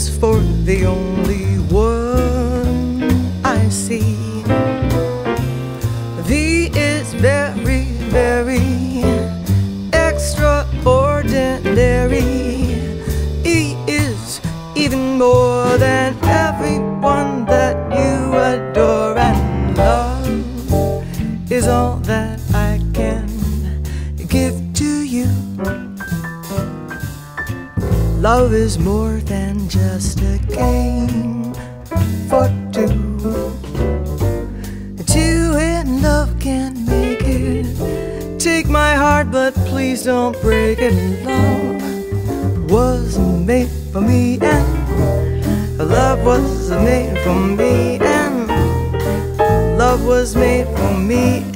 Is for the only one I see. V is very, very extraordinary. E is even more than everyone that you adore, and love is all that I can give to you. Love is more than just a game for two. Two in love can't make it. Take my heart, but please don't break it. Love was made for me, and love was made for me, and love was made for me